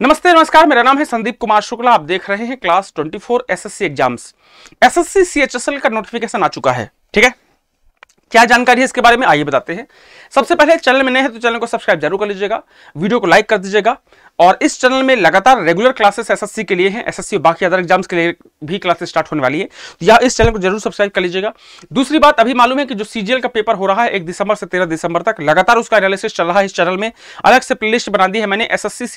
नमस्ते, नमस्कार, मेरा नाम है संदीप कुमार शुक्ला। आप देख रहे हैं class 24 SSC exams SSC CHSL का नोटिफिकेशन आ चुका है, ठीक है? क्या जानकारी है इसके बारे में? आइए बताते हैं। सबसे पहले चैनल में नए हैं तो चैनल को सब्सक्राइब ज़रूर कर लीजिएगा। वीडियो को लाइक कर दीजिएगा। और इस चैनल में लगातार रेगुलर क्लासेस एसएससी के लिए हैं। एसएससी और बाकी अदर एग्ज़ाम्स के लिए भी क्लासेस स्टार्ट होने वाली है। तो यह इस चैनल को ज़रूर सब्सक्राइब कर लीजिएगा। दूसरी बात, अभी मालूम है कि जो सीजीएल का पेपर हो रहा है, एक दिसंबर से तेरह दिसंबर तक, लगातार उसका एनालिसिस चल रहा है इस चैनल में। अलग से प्लेलिस्ट बना दी है मैंने एस एस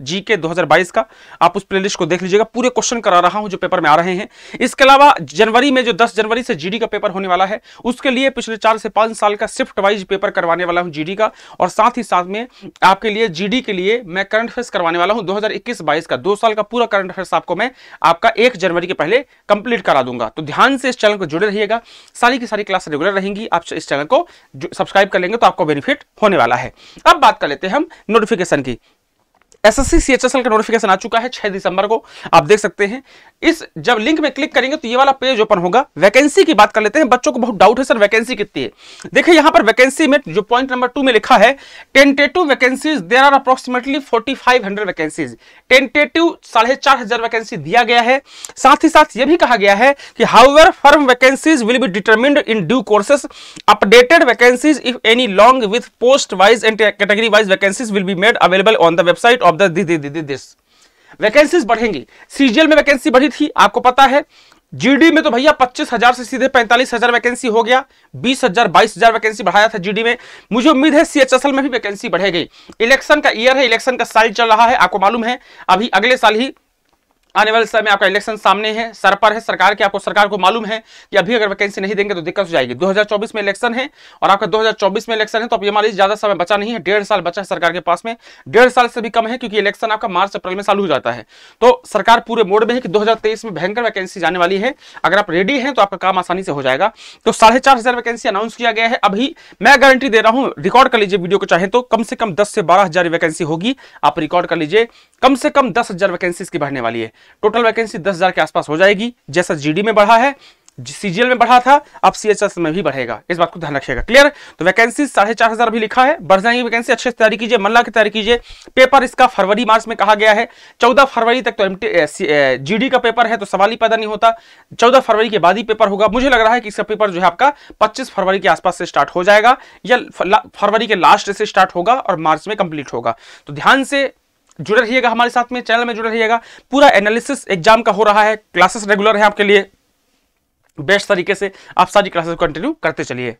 जी के दो हज़ार बाईस का। आप उस प्लेलिस्ट को देख लीजिएगा। पूरे क्वेश्चन करा रहा हूँ जो पेपर में आ रहे हैं। इसके अलावा जनवरी में जो दस जनवरी से जीडी का पेपर होने वाला है, उसके लिए पिछले चार से पाँच साल का शिफ्ट वाइज पेपर करवाने वाला हूँ जीडी का। और साथ ही साथ में आपके लिए जीडी के लिए मैं करंट अफेयर्स करवाने वाला हूँ 2021-22 का। दो साल का पूरा करंट अफेयर्स आपको मैं आपका एक जनवरी के पहले कंप्लीट करा दूँगा। तो ध्यान से इस चैनल को जुड़े रहिएगा। सारी की सारी क्लास रेगुलर रहेंगी। आप इस चैनल को सब्सक्राइब कर लेंगे तो आपको बेनिफिट होने वाला है। अब बात कर लेते हैं हम नोटिफिकेशन की। एसएससी सीएचएसएल का नोटिफिकेशन आ चुका है 6 दिसंबर को। आप देख सकते हैं, इस जब लिंक में क्लिक करेंगे तो ये वाला पेज ओपन होगा। वैकेंसी की बात कर लेते हैं, बच्चों को बहुत डाउट है सर वैकेंसी कितनी है। देखिए, यहाँ पर वैकेंसी में जो पॉइंट नंबर टू में लिखा है tentative vacancies there are approximately forty five hundred vacancies tentative साढ़े चार हज़ार वैकेंसी दिया गया है। साथ ही साथ यह भी कहा गया है कि however firm vacancies will be determined in due courses updated vacancies if any long with post wise and category wise vacancies will be made available on the website of the this vacancies बढ़ेंगी। CGL में vacancy बढ़ी थी, आपको पता है। GD में तो भैया पच्चीस हज़ार से सीधे पैंतालीस हज़ार वैकेंसी हो गया। बीस हज़ार, बाईस हज़ार वैकेंसी बढ़ाया था जीडी में। मुझे उम्मीद है सीएचएसएल में भी वैकेंसी बढ़ेगी। इलेक्शन का ईयर है इलेक्शन का साल चल रहा है, आपको मालूम है। अभी अगले साल ही आने वाले समय आपका इलेक्शन सामने है, सर पर है, सरकार के, आपको सरकार को मालूम है कि अभी अगर वैकेंसी नहीं देंगे तो दिक्कत हो जाएगी। 2024 में इलेक्शन है और आपका 2024 में इलेक्शन है तो अब ये मान ज़्यादा समय बचा नहीं है, डेढ़ साल बचा है सरकार के पास में। डेढ़ साल से भी कम है क्योंकि इलेक्शन आपका मार्च, अप्रैल में चालू हो जाता है। तो सरकार पूरे मोड में है कि दो में भयंकर वैकेंसी जाने वाली है। अगर आप रेडी हैं तो आपका काम आसानी से हो जाएगा। तो साढ़े वैकेंसी अनाउंस किया गया है। अभी मैं गारंटी दे रहा हूँ रिकॉर्ड कर लीजिए वीडियो को, चाहे तो कम से कम दस से बारह वैकेंसी होगी। आप रिकॉर्ड कर लीजिए, कम से कम दस वैकेंसी की बढ़ने वाली है। टोटल वैकेंसी दस हज़ार के आसपास हो जाएगी, जैसा जीडी में बढ़ा है सीजीएल में बढ़ा था, अब सीएचएस में भी बढ़ेगा। इस बात को ध्यान रखिएगा क्लियर तो वैकेंसी साढ़े चार हज़ार भी लिखा है, बढ़ जाएँगे वैकेंसी अच्छे से तैयारी कीजिए, मल्ला की तैयारी कीजिए। पेपर इसका फरवरी, मार्च में कहा गया है। चौदह फरवरी तक तो जीडी का पेपर है तो सवाल ही पैदा नहीं होता। चौदह फरवरी के बाद ही पेपर होगा। मुझे लग रहा है कि इसका पेपर जो है आपका पच्चीस फरवरी के आसपास से स्टार्ट हो जाएगा, या फरवरी के लास्ट से स्टार्ट होगा और मार्च में कंप्लीट होगा। तो ध्यान से जुड़े रहिएगा हमारे साथ में, चैनल में जुड़े रहिएगा। पूरा एनालिसिस एग्ज़ाम का हो रहा है क्लासेस रेगुलर है आपके लिए। बेस्ट तरीके से आप सारी क्लासेस कंटिन्यू करते चलिए।